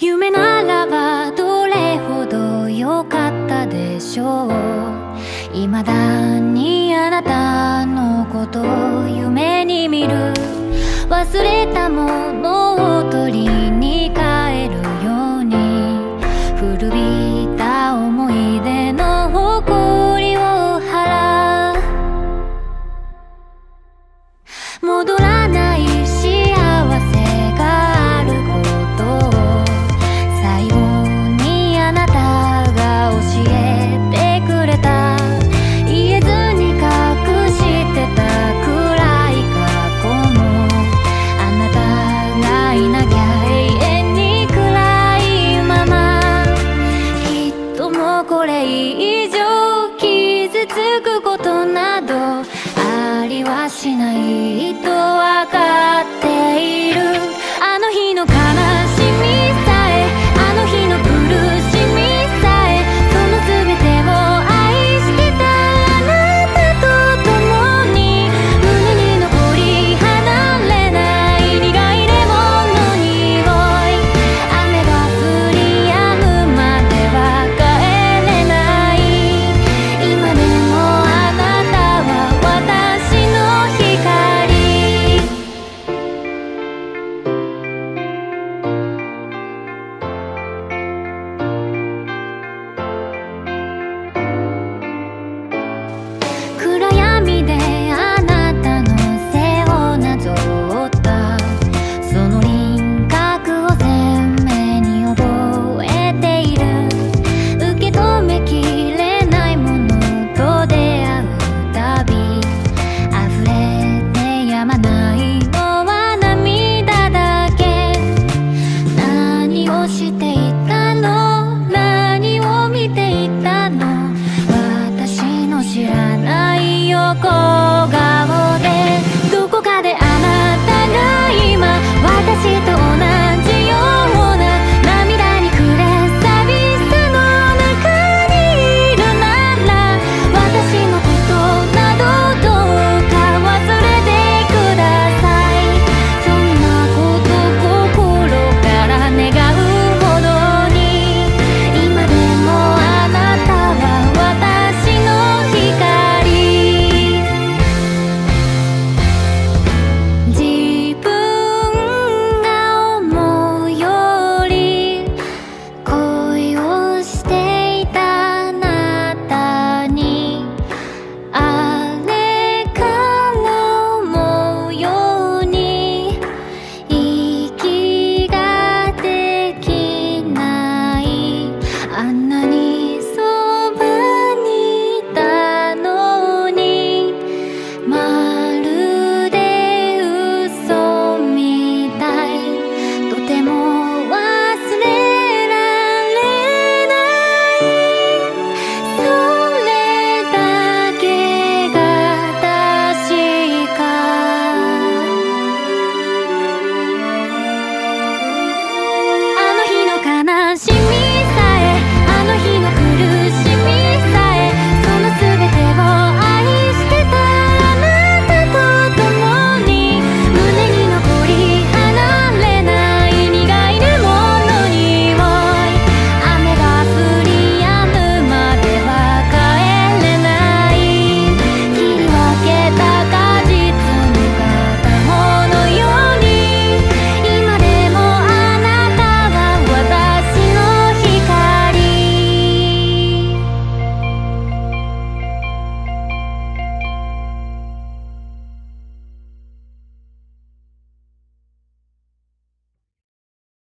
夢ならばどれほど良かったでしょう。未だにあなたのことしないと。Go.